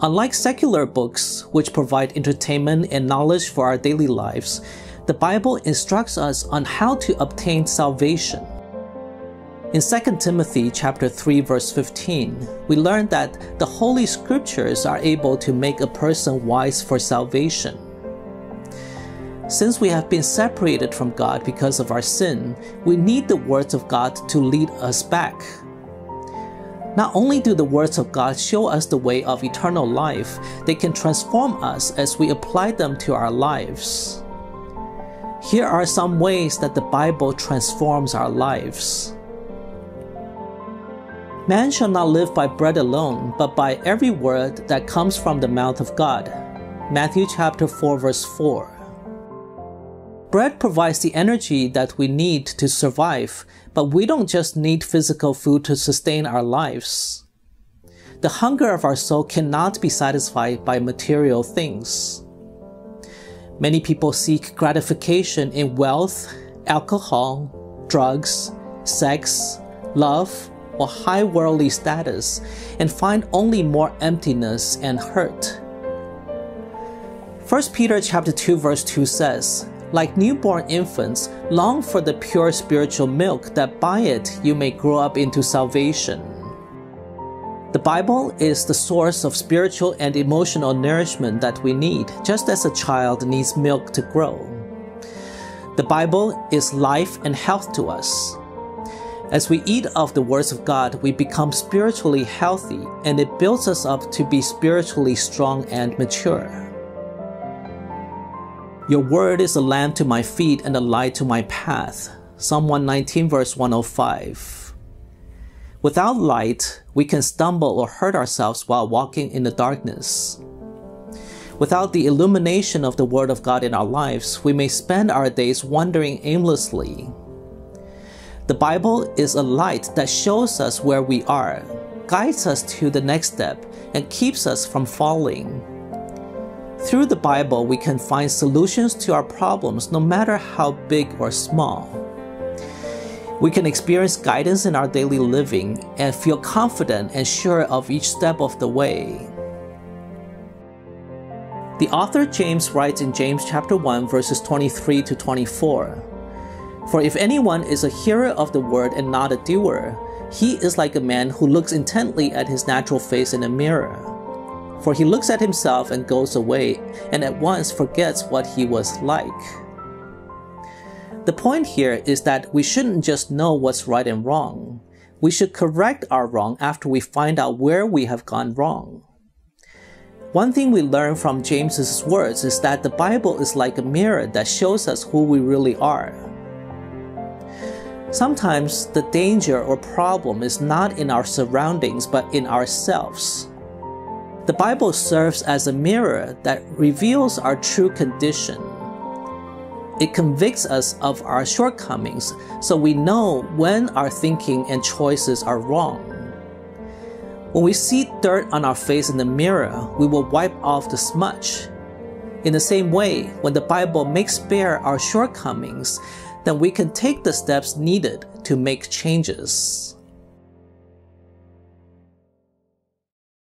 Unlike secular books, which provide entertainment and knowledge for our daily lives, the Bible instructs us on how to obtain salvation. In 2 Timothy chapter 3 verse 15, we learn that the holy scriptures are able to make a person wise for salvation. Since we have been separated from God because of our sin, we need the words of God to lead us back. Not only do the words of God show us the way of eternal life, they can transform us as we apply them to our lives. Here are some ways that the Bible transforms our lives. Man shall not live by bread alone, but by every word that comes from the mouth of God. Matthew chapter 4 verse 4. Bread provides the energy that we need to survive, but we don't just need physical food to sustain our lives. The hunger of our soul cannot be satisfied by material things. Many people seek gratification in wealth, alcohol, drugs, sex, love, or high worldly status and find only more emptiness and hurt. 1 Peter chapter 2 verse 2 says, like newborn infants, long for the pure spiritual milk that by it you may grow up into salvation. The Bible is the source of spiritual and emotional nourishment that we need, just as a child needs milk to grow. The Bible is life and health to us. As we eat of the words of God, we become spiritually healthy and it builds us up to be spiritually strong and mature. Your word is a lamp to my feet and a light to my path. Psalm 119 verse 105. Without light, we can stumble or hurt ourselves while walking in the darkness. Without the illumination of the Word of God in our lives, we may spend our days wandering aimlessly, the Bible is a light that shows us where we are, guides us to the next step, and keeps us from falling. Through the Bible, we can find solutions to our problems no matter how big or small. We can experience guidance in our daily living and feel confident and sure of each step of the way. The author James writes in James chapter 1 verses 23 to 24. For if anyone is a hearer of the word and not a doer, he is like a man who looks intently at his natural face in a mirror. For he looks at himself and goes away, and at once forgets what he was like. The point here is that we shouldn't just know what's right and wrong. We should correct our wrong after we find out where we have gone wrong. One thing we learn from James's words is that the Bible is like a mirror that shows us who we really are. Sometimes the danger or problem is not in our surroundings but in ourselves. The Bible serves as a mirror that reveals our true condition. It convicts us of our shortcomings so we know when our thinking and choices are wrong. When we see dirt on our face in the mirror, we will wipe off the smudge. In the same way, when the Bible makes bare our shortcomings, then we can take the steps needed to make changes.